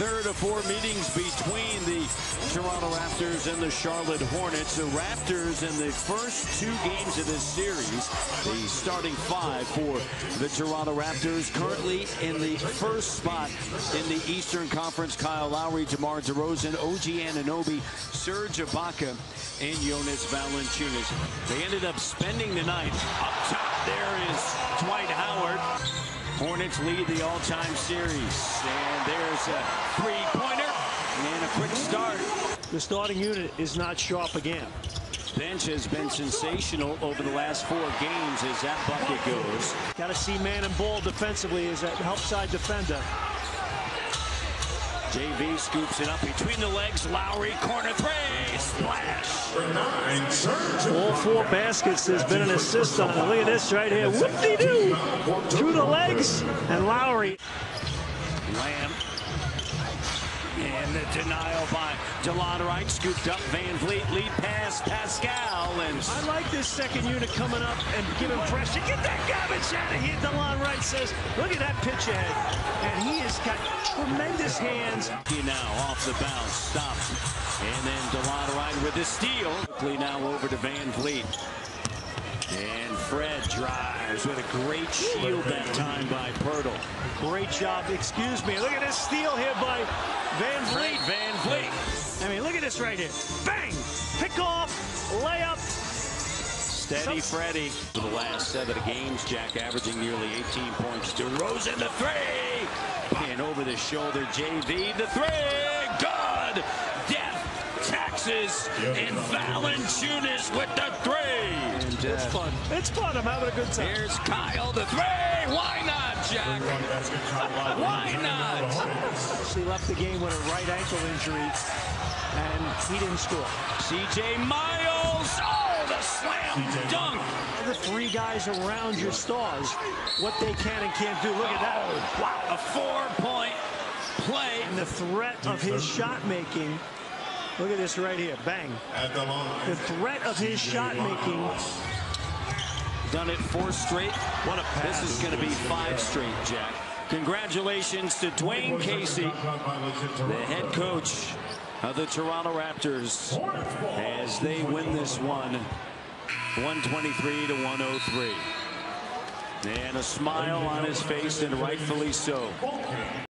Third of four meetings between the Toronto Raptors and the Charlotte Hornets. The Raptors in the first two games of this series, the starting five for the Toronto Raptors, currently in the first spot in the Eastern Conference. Kyle Lowry, DeMar DeRozan, OG Anunoby, Serge Ibaka, and Jonas Valanciunas. They ended up spending the night up top. There is Dwight Howard. Hornets lead the all-time series. And there's a three-pointer and a quick start. The starting unit is not sharp again. Bench has been sensational over the last four games as that bucket goes. Got to see man and ball defensively as that help side defender. JV scoops it up between the legs. Lowry, corner three, splash. All four baskets, there's been an assist on it. Look at this right here. Whoop-de-doo! Through the legs, and Lowry. Lamb. And the denial by Delon Wright. Scooped up VanVleet. Lead pass, Pascal. And I like this second unit coming up and giving pressure. Get that garbage out of here. Delon Wright says, look at that pitch ahead. And he has got tremendous hands. now off the bounce. Stopped. And then Delon Wright with the steal. Quickly now over to VanVleet. And Fred drives with a great shield that time by Poeltl. Great job. Excuse me. Look at this steal here by Van Vliet. Van Vliet. I mean, look at this right here. Bang! Pick off, layup. Steady Freddie for the last seven games. Jack averaging nearly 18 points. DeRozan the three. And over the shoulder, JV the three. Good. Death, and Valanciunas with the three. And, It's uh, fun. It's fun. I'm having a good time. Here's Kyle the three. Why not, Jack? Why not? He left the game with a right ankle injury, and he didn't score. CJ Miles. Oh, the slam dunk. The three guys around your stars, what they can and can't do. Look at that. Wow, a four-point play. And the threat of his shot making. Look at this right here. Bang. The threat of his shot making. Done it four straight. What a pass. This is going to be five straight, Jack. Congratulations to Dwane Casey, the head coach of the Toronto Raptors, as they win this one 123 to 103. And a smile on his face, and rightfully so.